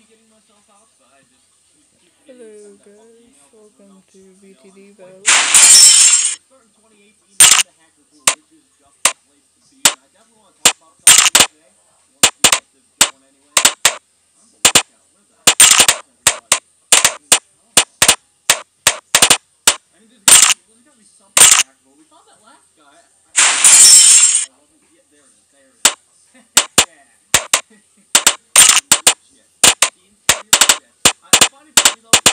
Hello guys, welcome to BTD Battle. Starting 2018 the hacker pool, which is just the place to be. And I definitely want to talk about something today. Once we get this going anyway. I'm the lookout. Where the heck is everybody? I mean, there's gotta be, there's gotta be something hackable. We found that last guy. I, I, I wasn't, yeah, there it is. There it is. yeah. I find it to be the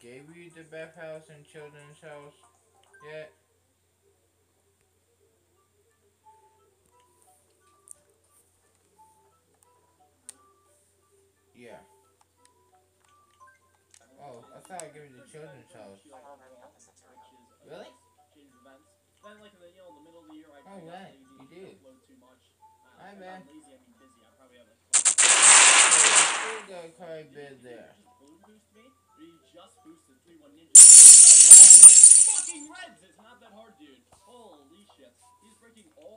gave you the bathhouse and children's house yet? Yeah. Oh, I thought I gave you the children's house. Really? Then, like in the you know in the middle of the year, I, Oh, I right. lazy You did. didn't upload too much. Uh, Hi, man. I'm lazy, I mean busy. I probably have like. Still got quite a bit there. Fucking reds. It's not that hard, dude. Holy shit. He's breaking all.